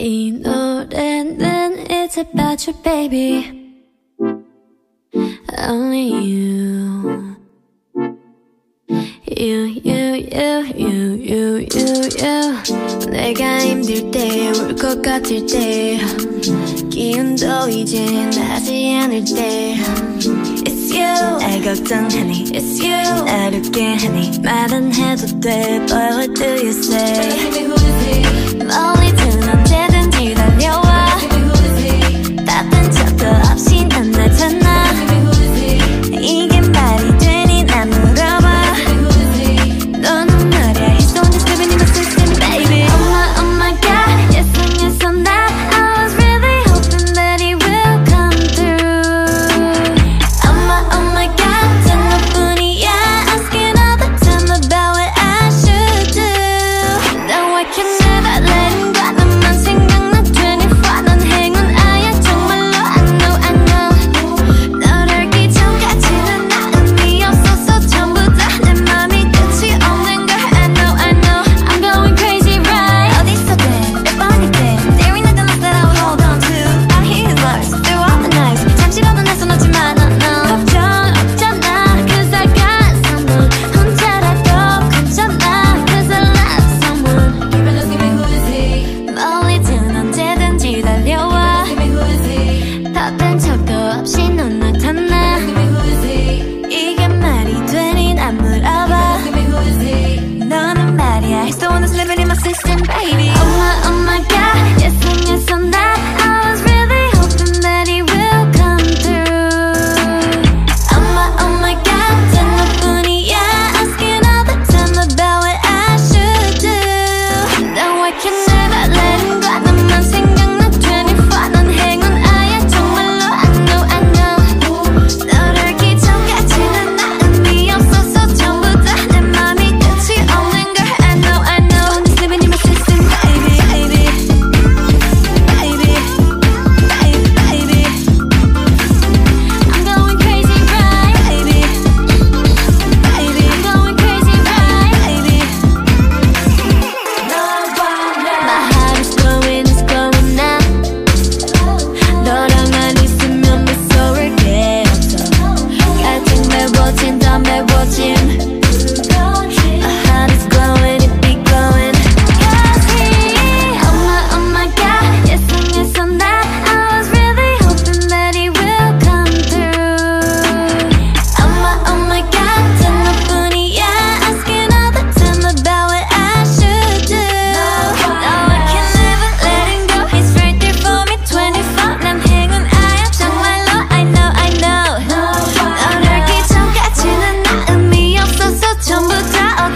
You know that then it's about you, baby. Only you. You, you, you, you, you, you, you. 내가 힘들 때, 울 것 같을 때. 기운도 이제 나지 않을 때. It's you. 날 걱정하니. It's you. 어렵게 하니. 말은 해도 돼. But what do you say?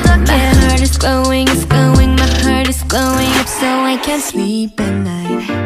My heart is glowing, it's glowing My heart is glowing up so I can't sleep at night.